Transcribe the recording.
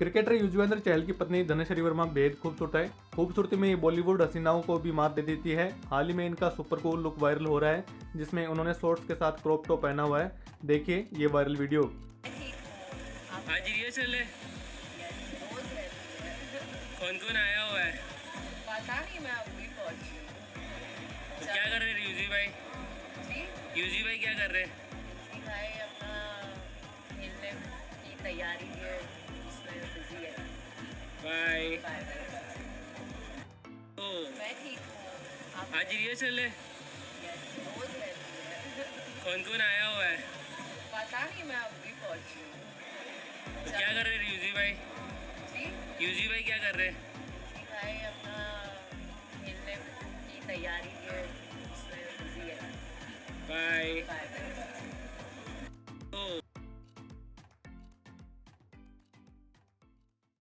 Cricketer Yuzvendra Chahal की पत्नी धनेश्वरी वर्मा बेहद खूबसूरत है। खूबसूरती में ये बॉलीवुड हसीनाओं को भी मात दे देती है। हाल ही में इनका सुपर कूल लुक वायरल हो रहा है जिसमें उन्होंने शॉर्ट्स के साथ क्रॉप टॉप पहना हुआ है। देखिए ये वायरल वीडियो। आज रिहर्सल है। कौन कौन आया हुआ है? पता नहीं मैं अभी पहुँची तो क्या कर रहे यूजी भाई? जी? यूजी भाई क्या कर रहे? जी भाई अपना खेलने की तैयारी है बिज़ी है। बाय हूँ। आप आज रिहर्सल है? है। कौन कौन आया हुआ है? पता नहीं मैं अभी पहुँची तो क्या कर रहे यूजी भाई? जी? यूजी भाई क्या कर रहे? जी भाई अपना खेलने की तैयारी है। है बाय